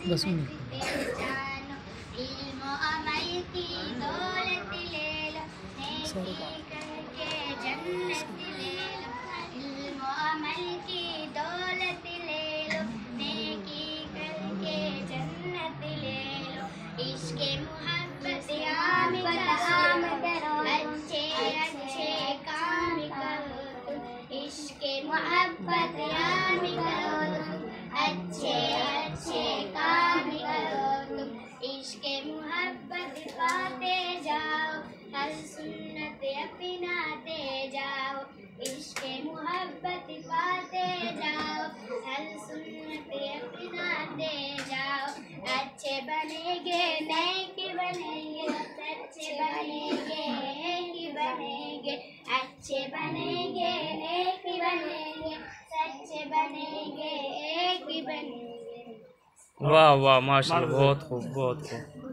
बस इश्क मोहब्बत आम करो अच्छे अच्छे काम करो इश्क मोहब्बत आम करो सुन्नत अपनाते जाओ, इश्क मोहब्बत पाते जाओ। हर सुन्नत अपनाते जाओ, अच्छे बनेंगे, नेक बनेंगे अच्छे बनेंगे, नेक बनेंगे, अच्छे बनेंगे, नेक बनेंगे, सच्चे बनेंगे, एक बनेंगे। वाह वाह, माशाल्लाह, बहुत खूब बहुत खूब।